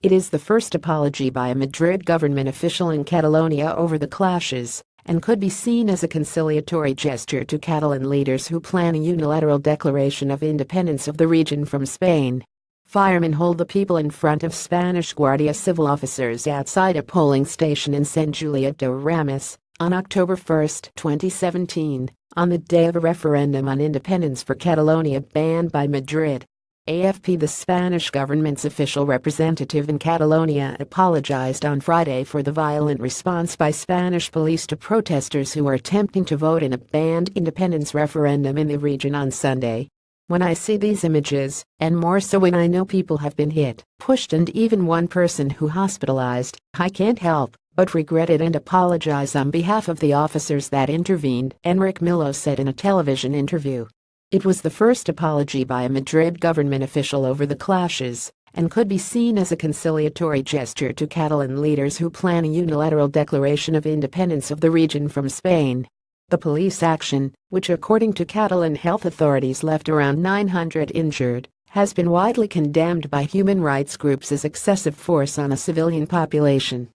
It is the first apology by a Madrid government official in Catalonia over the clashes and could be seen as a conciliatory gesture to Catalan leaders who plan a unilateral declaration of independence of the region from Spain. Firemen hold the people in front of Spanish Guardia Civil officers outside a polling station in Sant Julià de Ramis on October 1, 2017, on the day of a referendum on independence for Catalonia banned by Madrid. AFP The Spanish government's official representative in Catalonia apologized on Friday for the violent response by Spanish police to protesters who were attempting to vote in a banned independence referendum in the region on Sunday. When I see these images, and more so when I know people have been hit, pushed and even one person who hospitalized, I can't help but regret it and apologize on behalf of the officers that intervened, Enric Millo said in a television interview. It was the first apology by a Madrid government official over the clashes and could be seen as a conciliatory gesture to Catalan leaders who plan a unilateral declaration of independence of the region from Spain. The police action, which according to Catalan health authorities left around 900 injured, has been widely condemned by human rights groups as excessive force on a civilian population.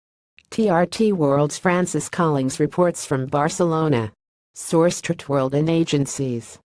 TRT World's Francis Collings reports from Barcelona. Source World and Agencies